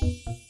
you